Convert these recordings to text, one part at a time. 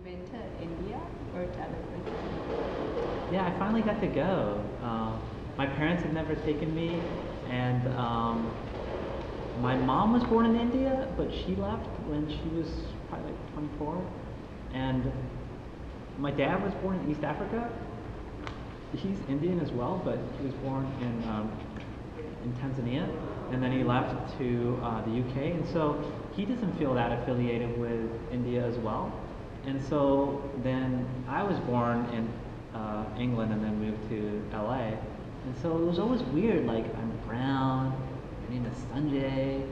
been to India or to other places? Yeah, I finally got to go. Uh, my parents had never taken me, and um, my mom was born in India, but she left when she was probably like 24. And my dad was born in East Africa. He's Indian as well, but he was born in um, in Tanzania, and then he left to uh, the UK, and so he doesn't feel that affiliated with India as well. And so then I was born in uh, England and then moved to LA, and so it was always weird. Like I'm brown, my name is Sanjay,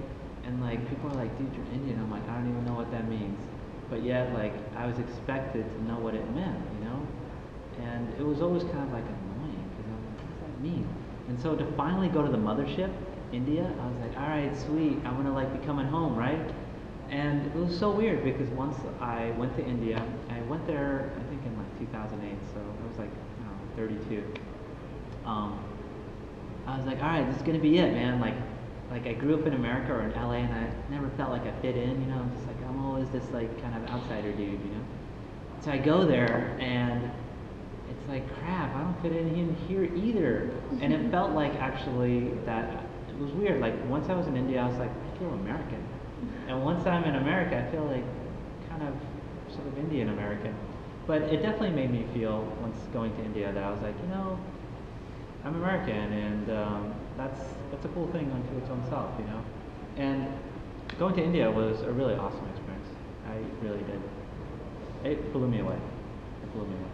and like people are like, "Dude, you're Indian." I'm like, I don't even know what that means, but yet like I was expected to know what it meant, you know. And it was always kind of like annoying because I'm like, what does that mean? And so to finally go to the mothership, India, I was like, all right, sweet, I'm gonna like be coming home, right? And it was so weird because once I went to India, I went there I think in like 2008, so I was like I know, 32. Um, I was like, all right, this is gonna be it, man. Like, like I grew up in America or in LA, and I never felt like I fit in. You know, I'm just like I'm always this like kind of outsider dude, you know. So I go there, and it's like crap. I don't fit in here either. And it felt like actually that it was weird. Like once I was in India, I was like, I feel American. And once I'm in America, I feel like kind of sort of Indian American. But it definitely made me feel once going to India that I was like, you know, I'm American, and um, that's that's a cool thing unto its own self, you know. And going to India was a really awesome experience. I really did. It blew me away. It blew me away.